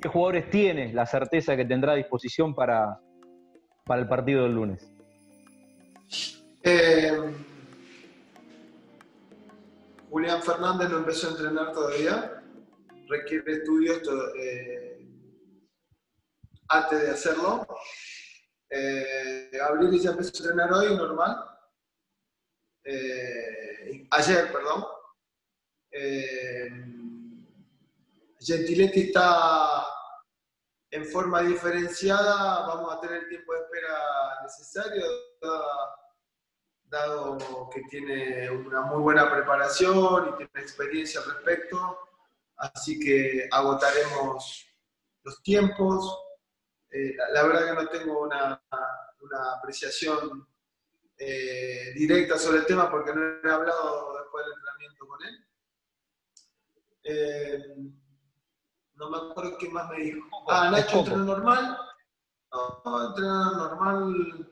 qué jugadores tiene la certeza que tendrá a disposición para, para el partido del lunes? Eh, Julián Fernández no empezó a entrenar todavía. Requiere estudios eh, antes de hacerlo. Eh, Gabriel ya empezó a entrenar hoy, normal. Eh, ayer, perdón. Gentiletti está en forma diferenciada, vamos a tener el tiempo de espera necesario, dado, que tiene una muy buena preparación y tiene experiencia al respecto, así que agotaremos los tiempos. Eh, la, verdad que no tengo una, apreciación eh, directa sobre el tema porque no he hablado después del entrenamiento con él. Eh, no me acuerdo qué más me dijo. Ah, Nacho entrenó normal. No, entrenó normal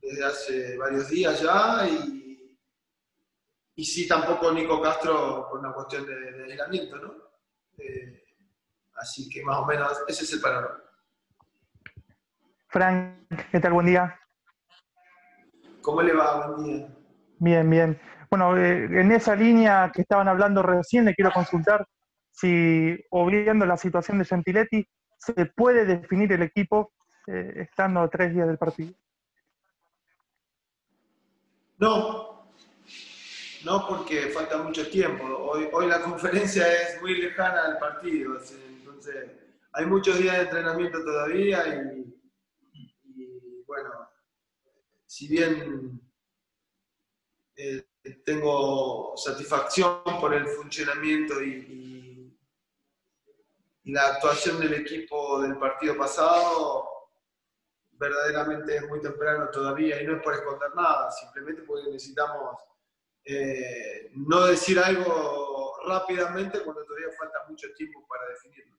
desde hace varios días ya y, y sí, tampoco Nico Castro por una cuestión de, aislamiento, ¿no? Eh, así que más o menos ese es el panorama. Frank, ¿qué tal? Buen día. ¿Cómo le va? Buen día. Bien, bien. Bueno, eh, en esa línea que estaban hablando recién, le quiero consultar si, o viendo la situación de Gentiletti, se puede definir el equipo eh, estando tres días del partido. No, no porque falta mucho tiempo. Hoy, hoy la conferencia es muy lejana al partido, entonces hay muchos días de entrenamiento todavía y, bueno, si bien eh, tengo satisfacción por el funcionamiento y la actuación del equipo del partido pasado verdaderamente es muy temprano todavía y no es por esconder nada, simplemente porque necesitamos eh, no decir algo rápidamente cuando todavía falta mucho tiempo para definirlo.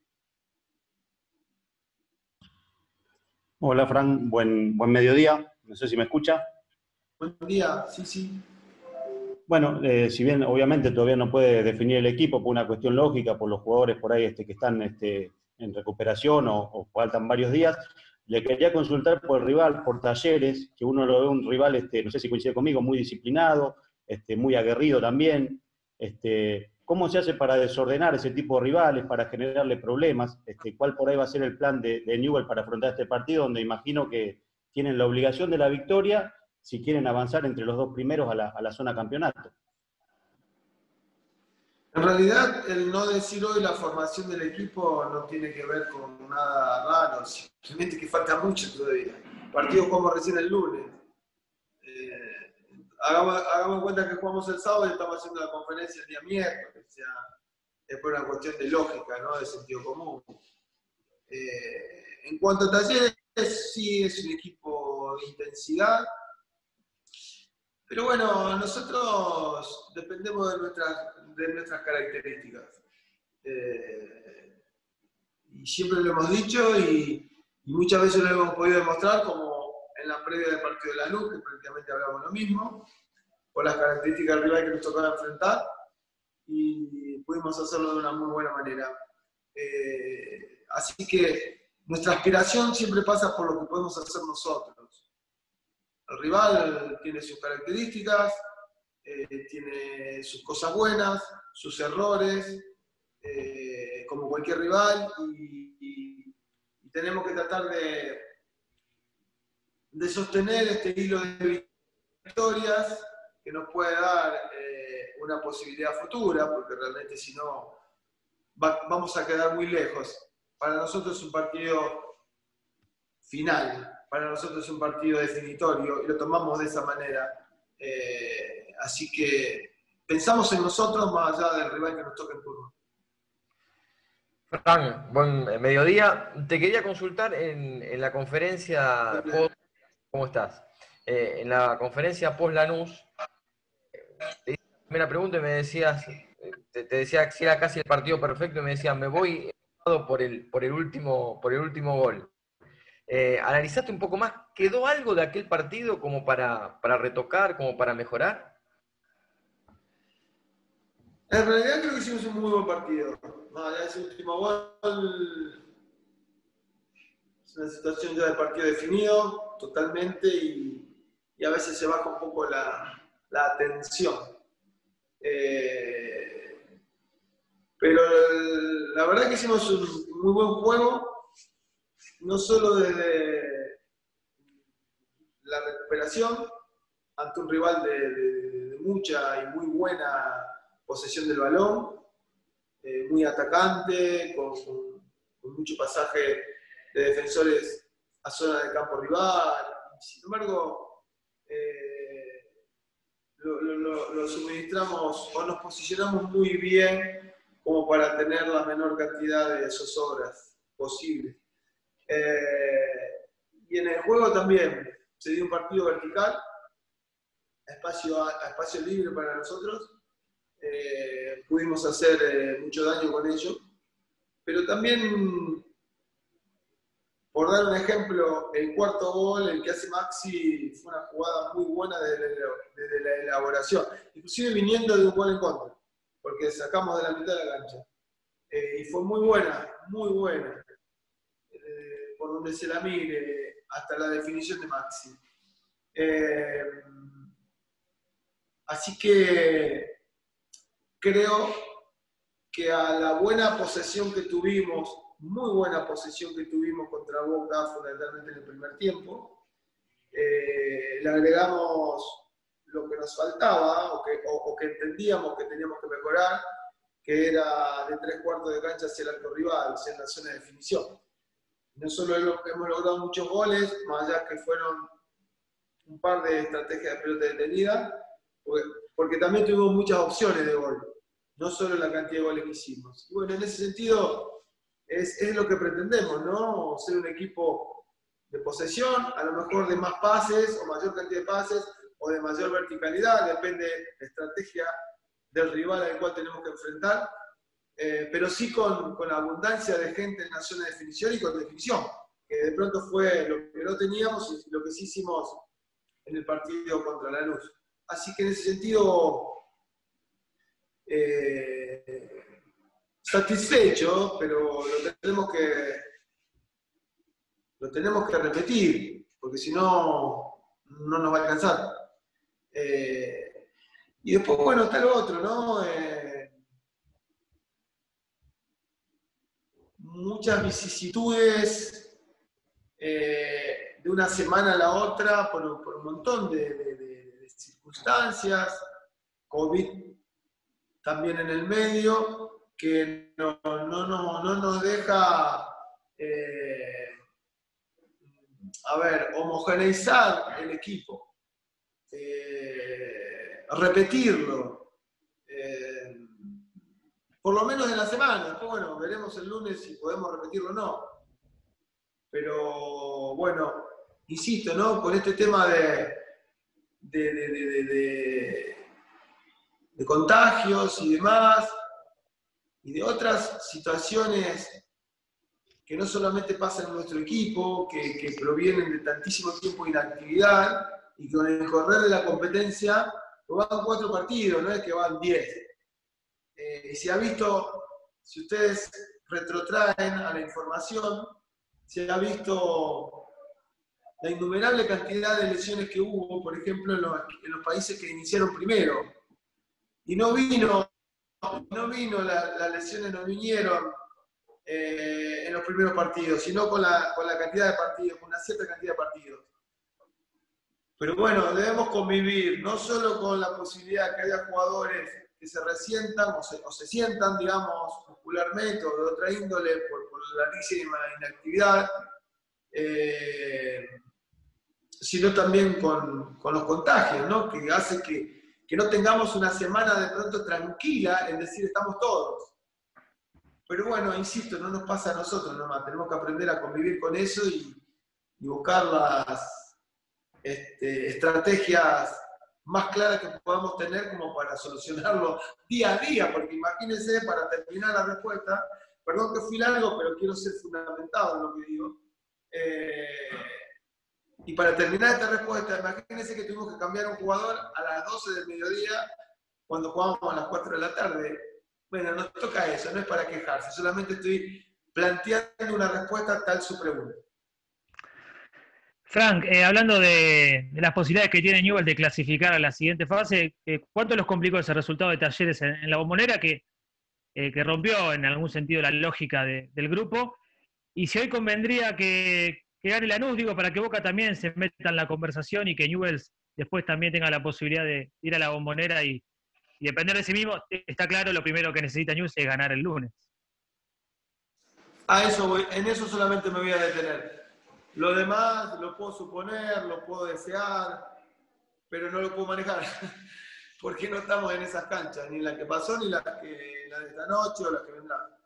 Hola Fran, buen, buen mediodía, no sé si me escucha. Buen día, sí, sí. Bueno, eh, si bien obviamente todavía no puede definir el equipo por una cuestión lógica, por los jugadores por ahí este, que están este, en recuperación o, faltan varios días, le quería consultar por el rival, por Talleres, que uno lo ve un rival, este, no sé si coincide conmigo, muy disciplinado, este, muy aguerrido también. Este, ¿Cómo se hace para desordenar ese tipo de rivales, para generarle problemas? Este, ¿Cuál por ahí va a ser el plan de, de Newell para afrontar este partido, donde imagino que tienen la obligación de la victoria si quieren avanzar entre los dos primeros a la, zona campeonato. En realidad, el no decir hoy la formación del equipo no tiene que ver con nada raro, simplemente que falta mucho todavía. Partido como recién el lunes. Eh, hagamos, cuenta que jugamos el sábado y estamos haciendo la conferencia el día miércoles. O sea, es por una cuestión de lógica, ¿no? de sentido común. Eh, en cuanto a talleres, sí es un equipo de intensidad, pero bueno, nosotros dependemos de nuestras, de nuestras características. Eh, y siempre lo hemos dicho y, muchas veces lo hemos podido demostrar, como en la previa del partido de la luz, que prácticamente hablamos lo mismo, por las características del que nos tocaba enfrentar, y pudimos hacerlo de una muy buena manera. Eh, así que nuestra aspiración siempre pasa por lo que podemos hacer nosotros. El rival tiene sus características, eh, tiene sus cosas buenas, sus errores, eh, como cualquier rival, y, tenemos que tratar de, de sostener este hilo de victorias que nos puede dar eh, una posibilidad futura, porque realmente si no vamos a quedar muy lejos. Para nosotros es un partido final, para nosotros es un partido definitorio y lo tomamos de esa manera. Eh, así que pensamos en nosotros más allá del rival que nos toque en turno. Fran, buen mediodía. Te quería consultar en, la conferencia post, ¿cómo estás? Eh, en la conferencia post Lanús, te hice la primera pregunta y me decías, te, decía que era casi el partido perfecto y me decías, me voy por el, por el, último, por el último gol. Eh, analizaste un poco más, ¿quedó algo de aquel partido como para, retocar, como para mejorar? En realidad creo que hicimos un muy buen partido. No, ya ese último gol es una situación ya de partido definido totalmente y, a veces se baja un poco la, la atención. Eh, pero la verdad que hicimos un muy buen juego, no solo desde la recuperación ante un rival de, mucha y muy buena posesión del balón, eh, muy atacante, con, mucho pasaje de defensores a zona de campo rival. Sin embargo, eh, lo suministramos o nos posicionamos muy bien como para tener la menor cantidad de zozobras posible. Eh, y en el juego también se dio un partido vertical, espacio, a espacio libre para nosotros. Eh, pudimos hacer eh, mucho daño con ello, pero también, por dar un ejemplo, el cuarto gol, el que hace Maxi, fue una jugada muy buena desde la, la elaboración, inclusive viniendo de un gol en contra, porque sacamos de la mitad de la cancha. Y fue muy buena, muy buena, donde se la mire, hasta la definición de Maxi. Eh, así que creo que a la buena posesión que tuvimos, muy buena posesión que tuvimos contra Boca, fundamentalmente en el primer tiempo, eh, le agregamos lo que nos faltaba o que, o- o que entendíamos que teníamos que mejorar, que era de tres cuartos de cancha hacia el arco rival, o sea, en la zona de definición. No solo hemos logrado muchos goles, más allá que fueron un par de estrategias de pelota detenida, porque, porque también tuvimos muchas opciones de gol, no solo la cantidad de goles que hicimos. Y bueno, en ese sentido es, es lo que pretendemos, ¿no? Ser un equipo de posesión, a lo mejor de más pases o mayor cantidad de pases o de mayor verticalidad, depende de la estrategia del rival al cual tenemos que enfrentar, eh, pero sí con, con abundancia de gente en la zona de definición y con definición, que de pronto fue lo que no teníamos y lo que sí hicimos en el partido contra la Luz. Así que en ese sentido, eh, satisfecho, pero lo tenemos que, lo tenemos que repetir, porque si no, no nos va a alcanzar. Eh, y después, bueno, está lo otro, ¿no? Muchas vicisitudes eh, de una semana a la otra por, un montón de, circunstancias, COVID también en el medio, que no, no, no- no nos deja, eh, a ver, homogeneizar el equipo, eh, repetirlo, por lo menos en la semana. Después, bueno, veremos el lunes si podemos repetirlo o no. Pero bueno, insisto, ¿no? Con este tema de, de, de- de- de- de- de contagios y demás, y de otras situaciones que no solamente pasan en nuestro equipo, que, que provienen de tantísimo tiempo de inactividad, y con el correr de la competencia, pues van cuatro partidos, no es que van diez. Eh, y se ha visto, si ustedes retrotraen a la información, se ha visto la innumerable cantidad de lesiones que hubo, por ejemplo, en los, en los países que iniciaron primero. Y no vino, no vino, la- las lesiones no vinieron eh, en los primeros partidos, sino con la, con la cantidad de partidos, con una cierta cantidad de partidos. Pero bueno, debemos convivir, no solo con la posibilidad que haya jugadores que se resientan o se, o se sientan, digamos, muscularmente o de otra índole por, la larguísima inactividad, eh, sino también con, con los contagios, ¿no? Que hace que, que no tengamos una semana de pronto tranquila en decir estamos todos. Pero bueno, insisto, no nos pasa a nosotros nomás, tenemos que aprender a convivir con eso y, y buscar las este, estrategias más claras que podamos tener como para solucionarlo día a día, porque imagínense, para terminar la respuesta, perdón que fui largo, pero quiero ser fundamentado en lo que digo. Eh, y para terminar esta respuesta, imagínense que tuvimos que cambiar un jugador a las 12 del mediodía cuando jugábamos a las 4 de la tarde. Bueno, nos toca eso, no es para quejarse, solamente estoy planteando una respuesta tal su pregunta. Frank, eh, hablando de, las posibilidades que tiene Newell de clasificar a la siguiente fase, eh, ¿cuánto los complicó ese resultado de Talleres en, la bombonera que, eh, que, rompió en algún sentido la lógica del grupo? Y si hoy convendría que, que gane Lanús, digo, para que Boca también se meta en la conversación y que Newells después también tenga la posibilidad de ir a la bombonera y, depender de sí mismo, está claro, lo primero que necesita Newells es ganar el lunes. A eso voy, en eso solamente me voy a detener. Lo demás lo puedo suponer, lo puedo desear, pero no lo puedo manejar. Porque no estamos en esas canchas, ni la que pasó, ni la, que, la de esta noche o la que vendrá.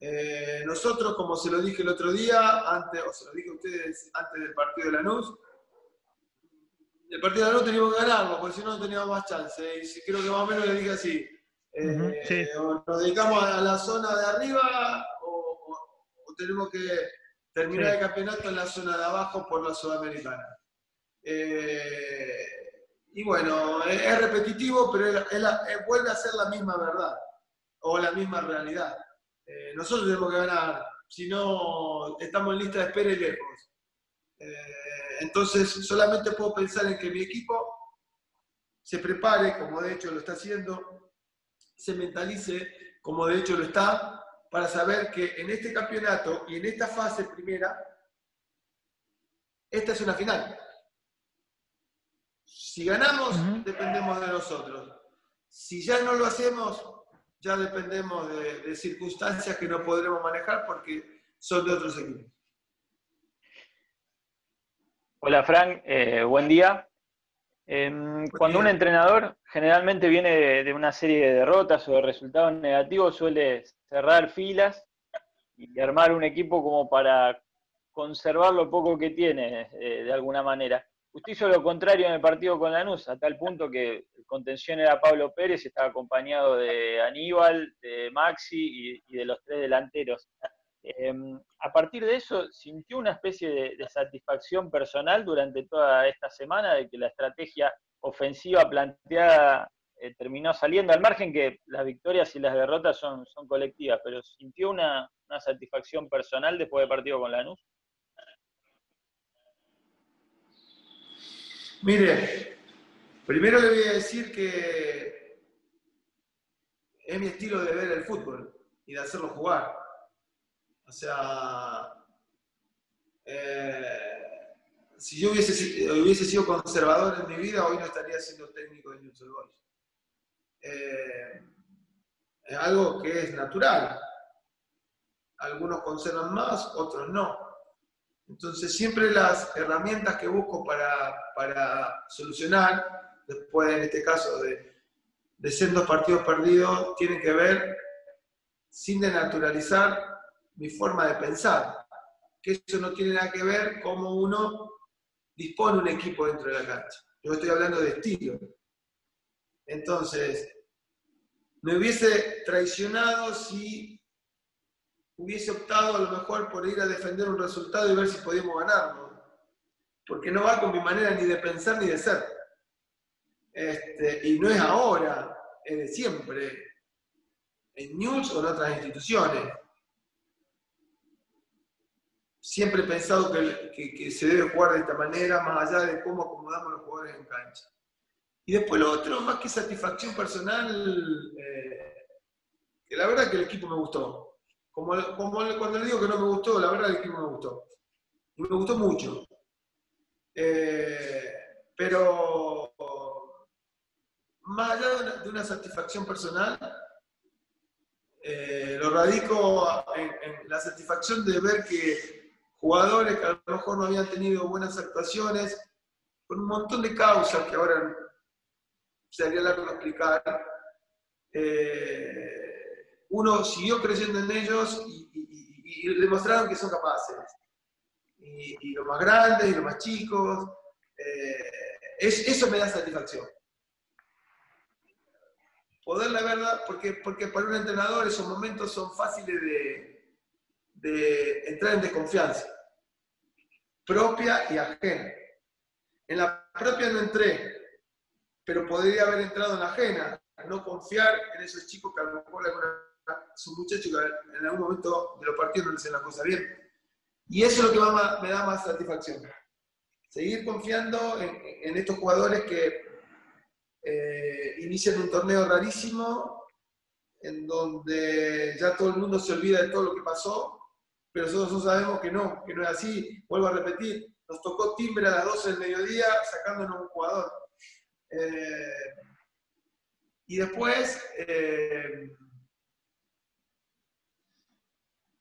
Eh, nosotros, como se lo dije el otro día, antes, o se lo dije a ustedes antes del partido de Lanús, el partido de Lanús teníamos que ganarlo, porque si no, no teníamos más chance. Y creo que más o menos le dije así. Eh, o nos dedicamos a la zona de arriba o, tenemos que terminar el campeonato en la zona de abajo por la Sudamericana. Eh, y bueno, es, repetitivo, pero vuelve a ser la misma verdad o la misma realidad. Eh, nosotros tenemos que ganar, si no estamos en lista de espera y lejos. Eh, entonces, solamente puedo pensar en que mi equipo se prepare, como de hecho lo está haciendo, se mentalice, como de hecho lo está, para saber que en este campeonato y en esta fase primera, esta es una final. Si ganamos, dependemos de nosotros. Si ya no lo hacemos, ya dependemos de, circunstancias que no podremos manejar porque son de otros equipos. Hola Frank, eh, buen día. Em, cuando un entrenador generalmente viene de, una serie de derrotas o de resultados negativos, suele cerrar filas y armar un equipo como para conservar lo poco que tiene eh, de alguna manera. Usted hizo lo contrario en el partido con Lanús, a tal punto que el contención era Pablo Pérez, estaba acompañado de Aníbal, de Maxi y, de los tres delanteros. Em, a partir de eso, ¿sintió una especie de, satisfacción personal durante toda esta semana de que la estrategia ofensiva planteada eh, terminó saliendo? Al margen que las victorias y las derrotas son, son colectivas, pero ¿sintió una, una satisfacción personal después del partido con Lanús? Mire, primero le voy a decir que es mi estilo de ver el fútbol y de hacerlo jugar. O sea, eh, si yo hubiese, hubiese, sido conservador en mi vida, hoy no estaría siendo técnico de Newell's Boys. Eh, algo que es natural. Algunos conservan más, otros no. Entonces, siempre las herramientas que busco para, solucionar, después en este caso de, de ser dos partidos perdidos, tienen que ver sin denaturalizar mi forma de pensar. Que eso no tiene nada que ver cómo uno dispone un equipo dentro de la cancha. Yo estoy hablando de estilo. Entonces, me hubiese traicionado si hubiese optado a lo mejor por ir a defender un resultado y ver si podíamos ganarlo. Porque no va con mi manera ni de pensar ni de ser. Este, y no es ahora, es de siempre. En News o en otras instituciones. Siempre he pensado que, se debe jugar de esta manera, más allá de cómo acomodamos los jugadores en cancha. Y después lo otro, más que satisfacción personal, eh, que la verdad que el equipo me gustó como, cuando le digo que no me gustó, la verdad que no me gustó. Me gustó mucho. Eh, pero más allá de una, satisfacción personal, eh, lo radico en, la satisfacción de ver que jugadores que a lo mejor no habían tenido buenas actuaciones, con un montón de causas que ahora sería largo explicar, eh, uno siguió creyendo en ellos y, demostraron que son capaces. Y, los más grandes y los más chicos. Eh, eso me da satisfacción. Poder la verdad, porque, porque para un entrenador esos momentos son fáciles de, de entrar en desconfianza, propia y ajena. En la propia no entré, pero podría haber entrado en la ajena no confiar en esos chicos que a lo mejor son muchachos que en algún momento de los partidos no les hacen las cosas bien. Y eso es lo que me da más satisfacción. Seguir confiando en, en estos jugadores que eh, inician un torneo rarísimo, en donde ya todo el mundo se olvida de todo lo que pasó, pero nosotros sabemos que no, que no es así. Vuelvo a repetir, nos tocó timbre a las 12 del mediodía sacándonos un jugador. Eh, y después, eh,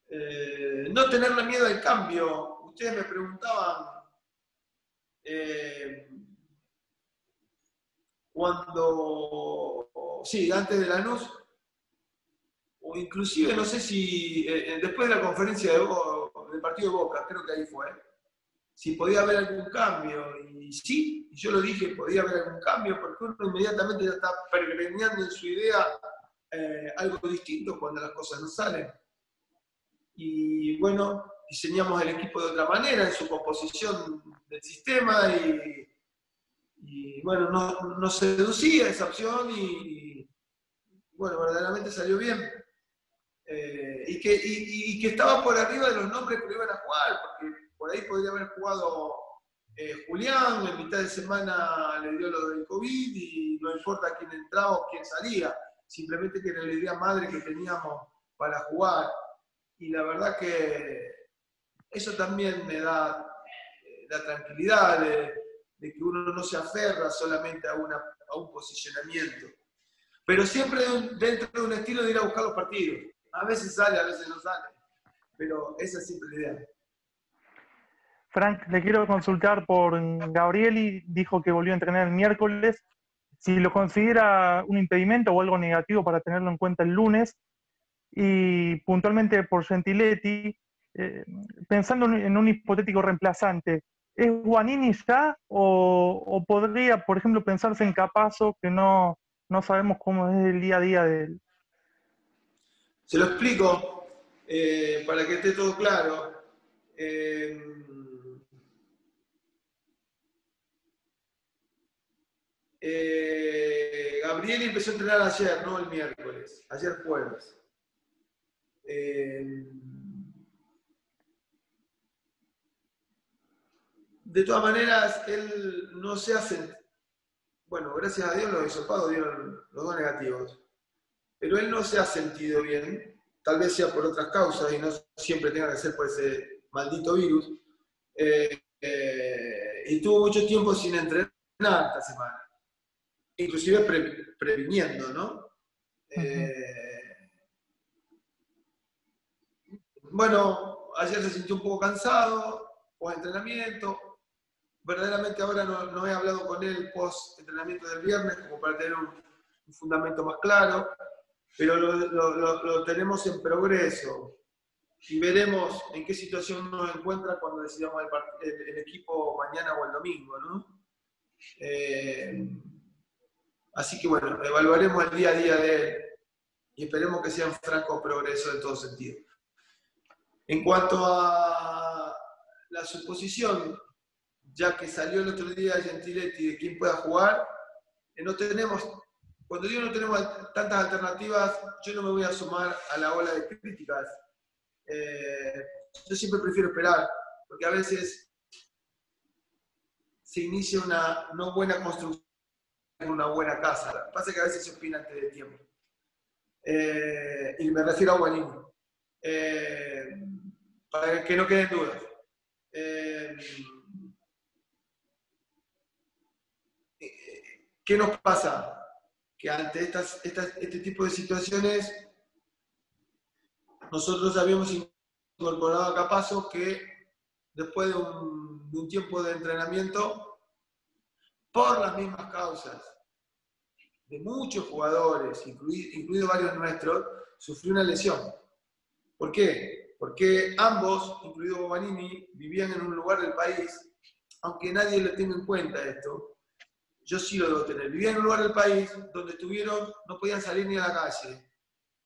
eh, no tenerle miedo al cambio. Ustedes me preguntaban eh, cuando, sí, antes de Lanús, o inclusive no sé si eh, después de la conferencia de del partido de Boca, creo que ahí fue, si podía haber algún cambio. Y sí, yo lo dije, podía haber algún cambio, porque uno inmediatamente ya está pergreñando en su idea eh, algo distinto cuando las cosas no salen. Y bueno, diseñamos el equipo de otra manera, en su composición del sistema, y, bueno, no- nos seducía esa opción y, bueno, verdaderamente salió bien. Eh, y, que, y- que estaba por arriba de los nombres que iban a jugar, porque por ahí podría haber jugado eh, Julián, en mitad de semana le dio lo del COVID y no importa quién entraba o quién salía, simplemente que era la idea madre que teníamos para jugar. Y la verdad que eso también me da eh, la tranquilidad de, de que uno no se aferra solamente a, una, a un posicionamiento, pero siempre dentro de un estilo de ir a buscar los partidos. A veces sale, a veces no sale, pero esa es siempre la idea. Frank, le quiero consultar por Gabrieli, dijo que volvió a entrenar el miércoles. Si lo considera un impedimento o algo negativo para tenerlo en cuenta el lunes. Y puntualmente por Gentiletti, eh, pensando en un hipotético reemplazante, ¿es Guanini ya o, o podría, por ejemplo, pensarse en Capazo, que no, no sabemos cómo es el día a día de él? Se lo explico eh, para que esté todo claro. Eh, eh, Gabriel empezó a entrenar ayer, no el miércoles, ayer jueves. Eh, de todas maneras, él no se hace. Bueno, gracias a Dios los hisopados dieron los dos negativos pero él no se ha sentido bien, tal vez sea por otras causas y no siempre tenga que ser por ese maldito virus, eh, eh, y tuvo mucho tiempo sin entrenar esta semana, inclusive pre- previniendo, ¿no? Eh, bueno, ayer se sintió un poco cansado, post entrenamiento, verdaderamente ahora no, no he hablado con él post entrenamiento del viernes como para tener un, un fundamento más claro, pero lo, lo- lo- lo tenemos en progreso y veremos en qué situación nos encuentra cuando decidamos el, part- el- el equipo mañana o el domingo, ¿no? Eh, así que bueno, evaluaremos el día a día de él y esperemos que sea un franco progreso en todo sentido. En cuanto a la suposición, ya que salió el otro día Gentiletti de quién pueda jugar, eh, no tenemos cuando digo no tenemos tantas alternativas, yo no me voy a sumar a la ola de críticas. Eh, yo siempre prefiero esperar, porque a veces se inicia una no buena construcción una buena casa. Lo que pasa es que a veces se opina antes de tiempo. Eh, y me refiero a Guanini. Eh, para que no queden dudas. Eh, ¿Qué nos pasa? que ante estas, este tipo de situaciones nosotros habíamos incorporado a Capazo que después de un tiempo de entrenamiento, por las mismas causas, de muchos jugadores, incluidos incluido varios nuestros, sufrió una lesión. ¿Por qué? Porque ambos, incluido Bobanini, vivían en un lugar del país, aunque nadie lo tenga en cuenta esto, yo sí lo debo tener. Vivían en un lugar del país donde estuvieron, no podían salir ni a la calle.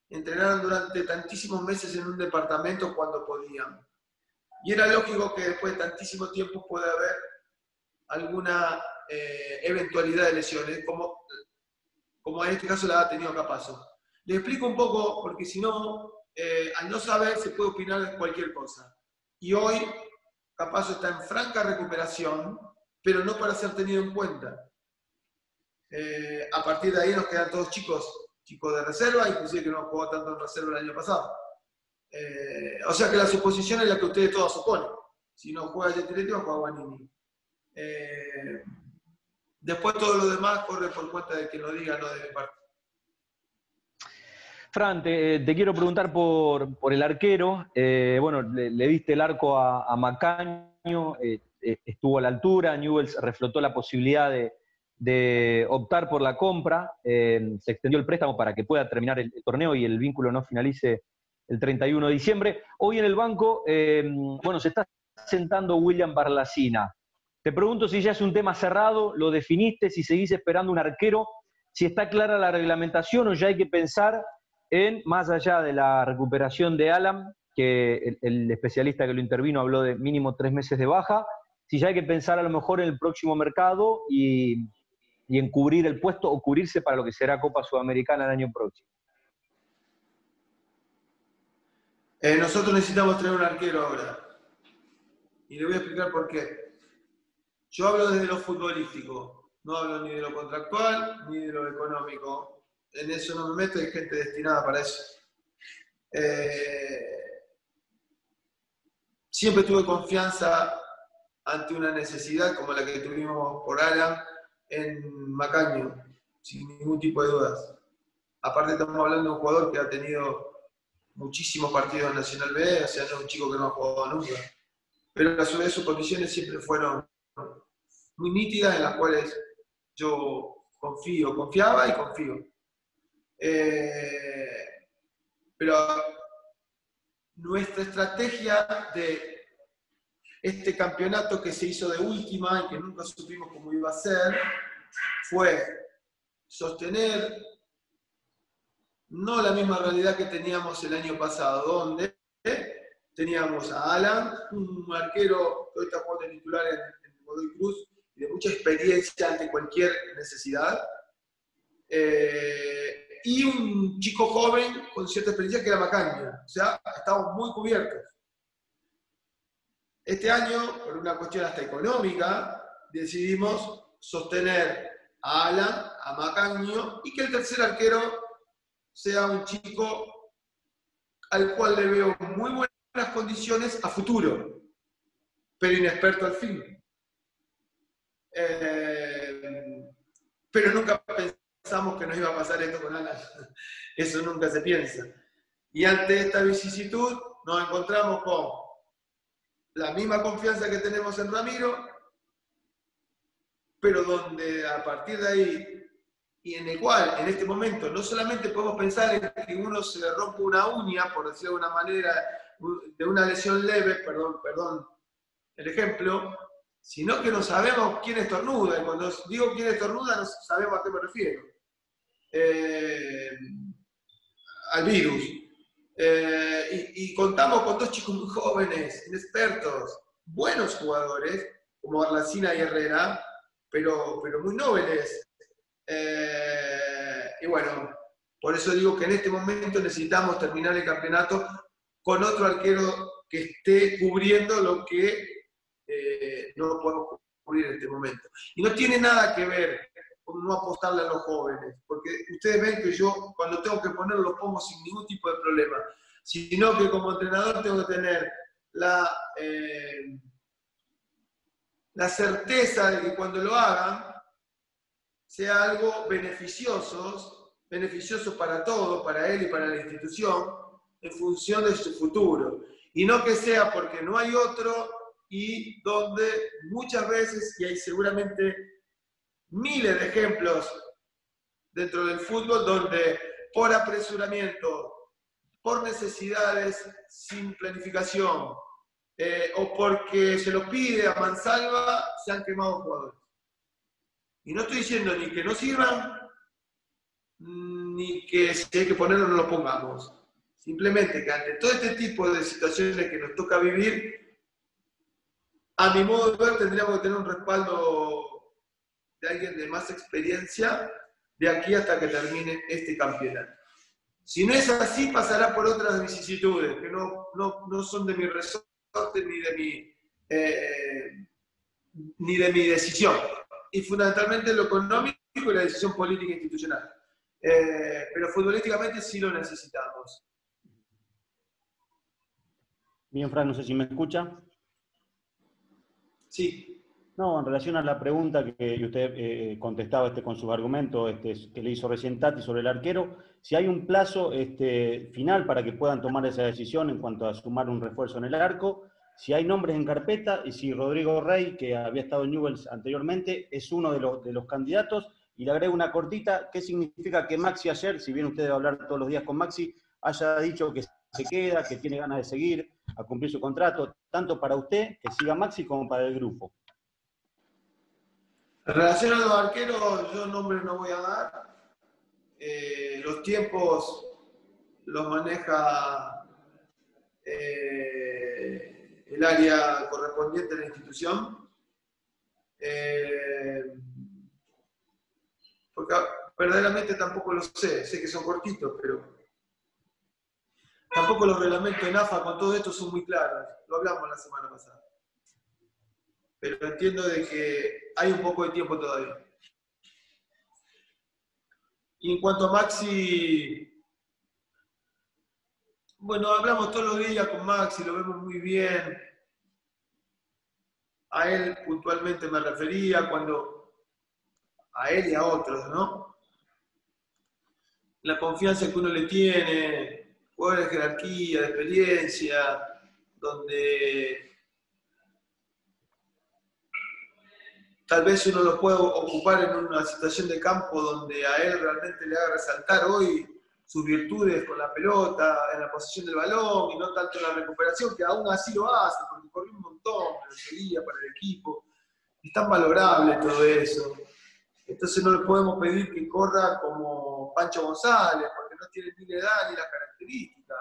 Entrenaron durante tantísimos meses en un departamento cuando podían. Y era lógico que después de tantísimo tiempo pueda haber alguna eh, eventualidad de lesiones, como como en este caso la ha tenido Capazo. Le explico un poco, porque si no, eh, al no saber se puede opinar de cualquier cosa. Y hoy Capazo está en franca recuperación, pero no para ser tenido en cuenta. Eh, a partir de ahí nos quedan todos chicos, chicos de reserva, inclusive que no jugó tanto en reserva el año pasado. O sea que la suposición es la que ustedes todos suponen. Si no juega Gentiletti, va juega Guanini. Después todo lo demás corre por cuenta de que lo diga, no de mi parte. Fran, te, quiero preguntar por, el arquero. Eh, bueno, le, diste el arco a, Macaño, estuvo a la altura, Newells reflotó la posibilidad de, de optar por la compra, se extendió el préstamo para que pueda terminar el torneo y el vínculo no finalice el 31 de diciembre. Hoy en el banco, eh, bueno, se está sentando William Barlacina. Te pregunto si ya es un tema cerrado, lo definiste, si seguís esperando un arquero, si está clara la reglamentación o ya hay que pensar en, más allá de la recuperación de Alan, que el, especialista que lo intervino habló de mínimo tres meses de baja, si ya hay que pensar a lo mejor en el próximo mercado y, y en cubrir el puesto o cubrirse para lo que será Copa Sudamericana el año próximo. Eh, nosotros necesitamos traer un arquero ahora. Y le voy a explicar por qué. Yo hablo desde lo futbolístico, no hablo ni de lo contractual ni de lo económico. En eso no me meto, hay gente destinada para eso. Eh, siempre tuve confianza ante una necesidad como la que tuvimos por Alan en Macaño, sin ningún tipo de dudas. Aparte estamos hablando de un jugador que ha tenido muchísimos partidos en Nacional B, o sea, no es un chico que no ha jugado nunca. Pero a su vez sus condiciones siempre fueron muy nítidas, en las cuales yo confío, confiaba y confío. Eh, pero nuestra estrategia de este campeonato que se hizo de última y que nunca supimos cómo iba a ser, fue sostener no la misma realidad que teníamos el año pasado, donde teníamos a Alan, un arquero que hoy está jugando titular en, en Godoy Cruz de mucha experiencia ante cualquier necesidad, eh, y un chico joven con cierta experiencia que era Macaña. O sea, estamos muy cubiertos. Este año, por una cuestión hasta económica, decidimos sostener a Alan, a Macaño y que el tercer arquero sea un chico al cual le veo muy buenas condiciones a futuro, pero inexperto al fin. Eh, pero nunca pensamos que nos iba a pasar esto con Alan. Eso nunca se piensa. Y ante esta vicisitud nos encontramos con la misma confianza que tenemos en Ramiro, pero donde a partir de ahí y en el cual en este momento no solamente podemos pensar en que uno se le rompe una uña, por decirlo de una manera, de una lesión leve, perdón, perdón, el ejemplo, sino que no sabemos quién estornuda. Y cuando digo quién estornuda, no sabemos a qué me refiero. Eh, al virus. Eh, y, contamos con dos chicos muy jóvenes, inexpertos, buenos jugadores, como Arlacina y Herrera, pero, pero muy nobles, eh, y bueno, por eso digo que en este momento necesitamos terminar el campeonato con otro arquero que esté cubriendo lo que eh, no podemos cubrir en este momento. Y no tiene nada que ver con no apostarle a los jóvenes, porque ustedes ven que yo cuando tengo que ponerlo los pongo sin ningún tipo de problema, sino que como entrenador tengo que tener la, eh, la certeza de que cuando lo hagan sea algo beneficioso, beneficioso para todos, para él y para la institución, en función de su futuro. Y no que sea porque no hay otro y donde muchas veces, y hay seguramente miles de ejemplos dentro del fútbol, donde por apresuramiento, por necesidades sin planificación, eh, o porque se lo pide a mansalva, se han quemado jugadores. Y no estoy diciendo ni que no sirvan, ni que si hay que ponerlo no lo pongamos. Simplemente que ante todo este tipo de situaciones que nos toca vivir, a mi modo de ver tendríamos que tener un respaldo de alguien de más experiencia, de aquí hasta que termine este campeonato. Si no es así, pasará por otras vicisitudes que no, no, son de mi resorte ni de mi, eh, ni de mi decisión. Y fundamentalmente lo económico y la decisión política e institucional. Eh, pero futbolísticamente sí lo necesitamos. Bien, Fran, no sé si me escucha. Sí. No, en relación a la pregunta que usted eh, contestaba este, con sus argumentos este, que le hizo recién Tati sobre el arquero, si hay un plazo este, final para que puedan tomar esa decisión en cuanto a sumar un refuerzo en el arco, si hay nombres en carpeta y si Rodrigo Rey, que había estado en Newells anteriormente, es uno de los, de los candidatos. Y le agrego una cortita, ¿qué significa que Maxi ayer, si bien usted debe hablar todos los días con Maxi, haya dicho que se queda, que tiene ganas de seguir, a cumplir su contrato, tanto para usted, que siga Maxi, como para el grupo. En relación a los arqueros, yo nombres no voy a dar. Eh, los tiempos los maneja eh, el área correspondiente de la institución. Eh, porque verdaderamente tampoco lo sé, sé que son cortitos, pero tampoco los reglamentos en AFA con todo esto son muy claros. Lo hablamos la semana pasada. Pero entiendo de que hay un poco de tiempo todavía. Y en cuanto a Maxi, bueno, hablamos todos los días con Maxi, lo vemos muy bien. A él puntualmente me refería cuando, a él y a otros, ¿no? La confianza que uno le tiene, jugadores de jerarquía, de experiencia, donde tal vez uno lo puede ocupar en una situación de campo donde a él realmente le haga resaltar hoy sus virtudes con la pelota, en la posición del balón y no tanto en la recuperación, que aún así lo hace, porque corrió un montón, pero seguía para el equipo. Es tan valorable todo eso. Entonces no le podemos pedir que corra como Pancho González, porque no tiene ni la edad ni las características,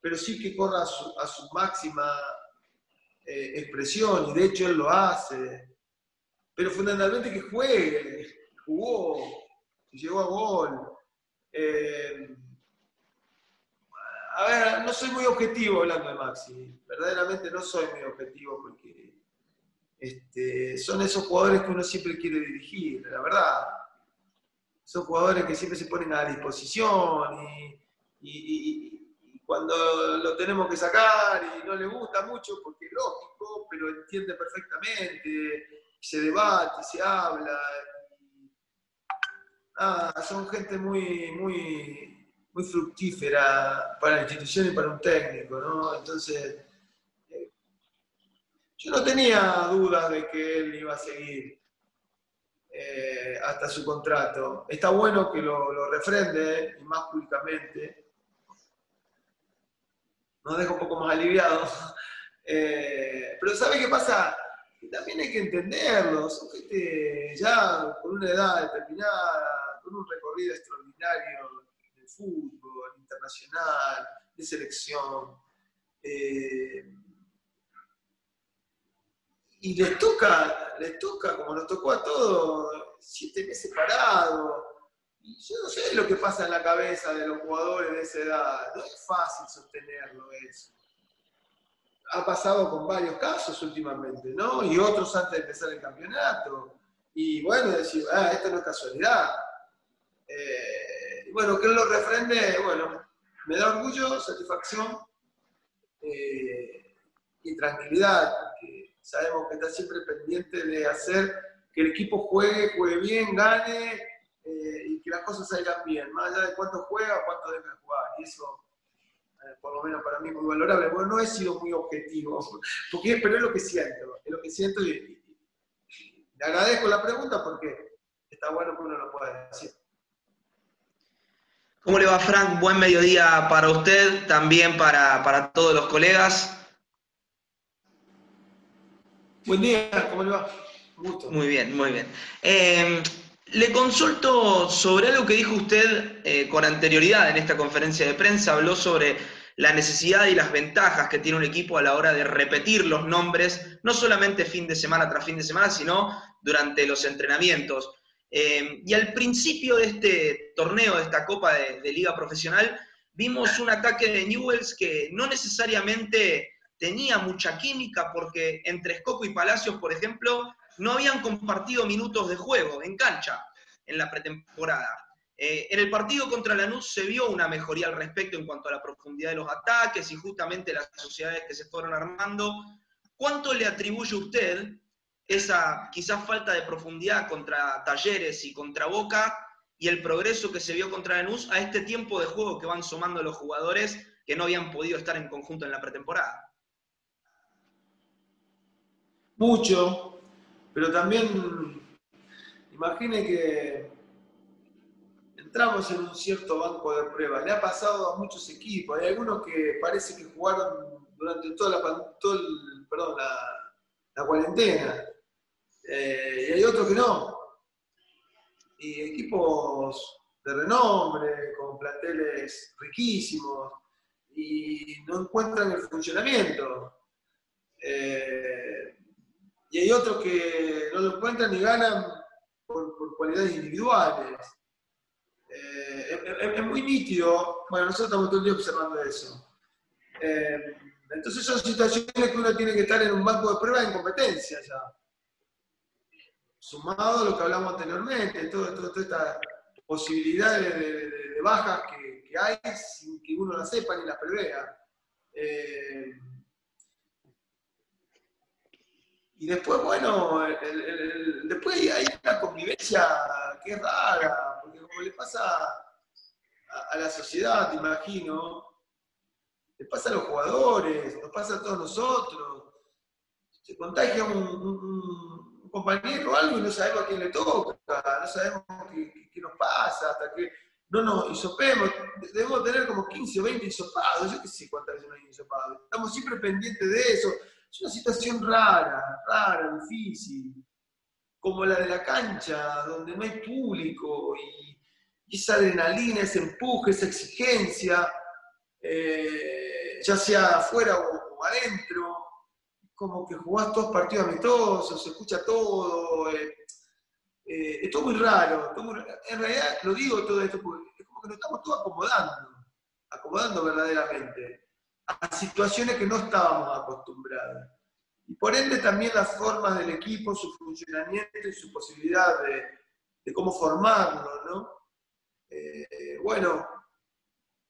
pero sí que corra a su, máxima eh, expresión, y de hecho él lo hace pero fundamentalmente que juegue, jugó, llegó a gol. Eh, a ver, no soy muy objetivo hablando de Maxi, verdaderamente no soy muy objetivo porque este, son esos jugadores que uno siempre quiere dirigir, la verdad. Son jugadores que siempre se ponen a disposición y, cuando lo tenemos que sacar y no le gusta mucho porque es lógico, pero entiende perfectamente se debate, se habla. Ah, son gente muy, muy, muy fructífera para la institución y para un técnico, ¿no? Entonces, eh, yo no tenía dudas de que él iba a seguir eh, hasta su contrato. Está bueno que lo, lo refrende, y más públicamente. Nos deja un poco más aliviado. Eh, pero ¿sabe qué pasa? También hay que entenderlo, son gente ya con una edad determinada, con un recorrido extraordinario de fútbol internacional, de selección. Eh, y les toca, les toca, como nos tocó a todos, siete meses parados. Yo no sé lo que pasa en la cabeza de los jugadores de esa edad. No es fácil sostenerlo eso ha pasado con varios casos últimamente, ¿no? Y otros antes de empezar el campeonato. Y bueno, decir, ah, esto no es casualidad. Eh, bueno, que lo refrende, bueno, me da orgullo, satisfacción eh, y tranquilidad, sabemos que está siempre pendiente de hacer que el equipo juegue, juegue bien, gane eh, y que las cosas salgan bien, más allá de cuánto juega cuánto debe jugar. Y eso eh, por lo menos para mí muy valorable. Bueno, no he sido muy objetivo, porque, pero es lo que siento, es lo que siento y, le agradezco la pregunta porque está bueno que uno lo pueda decir. ¿Cómo le va, Frank? Buen mediodía para usted, también para, para todos los colegas. Buen día, ¿cómo le va? Gusto. Muy bien, muy bien. Eh, le consulto sobre algo que dijo usted eh, con anterioridad en esta conferencia de prensa, habló sobre la necesidad y las ventajas que tiene un equipo a la hora de repetir los nombres, no solamente fin de semana tras fin de semana, sino durante los entrenamientos. Eh, y al principio de este torneo, de esta Copa de, Liga Profesional, vimos un ataque de Newells que no necesariamente tenía mucha química, porque entre Escoco y Palacios, por ejemplo, no habían compartido minutos de juego en cancha en la pretemporada. Eh, en el partido contra Lanús se vio una mejoría al respecto en cuanto a la profundidad de los ataques y justamente las sociedades que se fueron armando. ¿Cuánto le atribuye usted esa quizás falta de profundidad contra Talleres y contra Boca y el progreso que se vio contra Lanús a este tiempo de juego que van sumando los jugadores que no habían podido estar en conjunto en la pretemporada. Mucho, pero también imagine que entramos en un cierto banco de prueba. Le ha pasado a muchos equipos. Hay algunos que parece que jugaron durante toda la, perdón, la cuarentena eh, y hay otros que no. Y equipos de renombre, con planteles riquísimos, y no encuentran el funcionamiento. Eh, y hay otros que no lo encuentran y ganan por, cualidades individuales. Eh, es, muy nítido, bueno, nosotros estamos todo el día observando eso. entonces son situaciones que uno tiene que estar en un banco de pruebas en competencia ya sumado a lo que hablamos anteriormente, todas estas posibilidades de, bajas que, hay sin que uno las sepa ni las prevea. Eh, y después, bueno, después hay una convivencia que es rara, porque como le pasa a, la sociedad, te imagino, le pasa a los jugadores, nos pasa a todos nosotros, se contagia un compañero o algo y no sabemos a quién le toca, no sabemos qué, nos pasa, hasta que no nos hisopemos. Debemos tener como 15 o 20 hisopados, yo qué sé cuántas veces no hay hisopados. Estamos siempre pendientes de eso. Es una situación rara, rara, difícil, como la de la cancha, donde no hay público y, esa adrenalina, ese empuje, esa exigencia, eh, ya sea afuera o adentro como que jugás todos partidos amistosos, se escucha todo, eh, eh, es todo muy raro, En realidad lo digo todo esto porque es como que nos estamos todos acomodando, acomodando verdaderamente a situaciones que no estábamos acostumbrados. Y por ende también las formas del equipo, su funcionamiento y su posibilidad de, cómo formarlo, ¿no? Eh, bueno,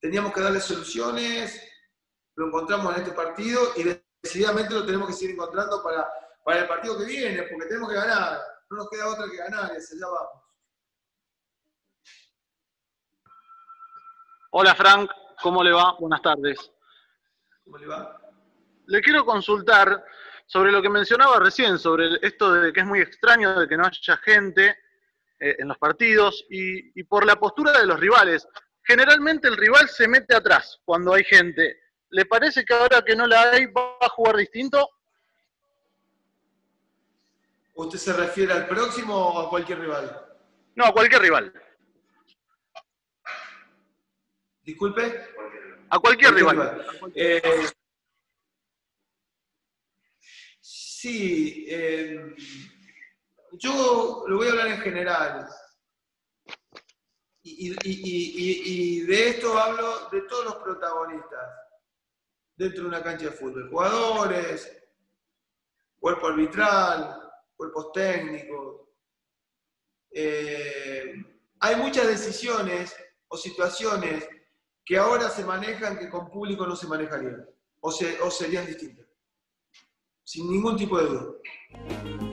teníamos que darle soluciones, lo encontramos en este partido y decididamente lo tenemos que seguir encontrando para, para el partido que viene, porque tenemos que ganar. No nos queda otra que ganar y hacia allá vamos. Hola Frank, ¿cómo le va? Buenas tardes. ¿Cómo le va? Le quiero consultar sobre lo que mencionaba recién, sobre esto de que es muy extraño de que no haya gente eh, en los partidos y, y por la postura de los rivales. Generalmente el rival se mete atrás cuando hay gente. ¿Le parece que ahora que no la hay va a jugar distinto? ¿Usted se refiere al próximo o a cualquier rival? No, a cualquier rival. Disculpe. A cualquier, rival. Eh, sí, eh, yo lo voy a hablar en general. y de esto hablo de todos los protagonistas dentro de una cancha de fútbol. Jugadores, cuerpo arbitral, cuerpos técnicos. Eh, hay muchas decisiones o situaciones que ahora se manejan que con público no se manejarían o, o serían distintas. Sin ningún tipo de duda.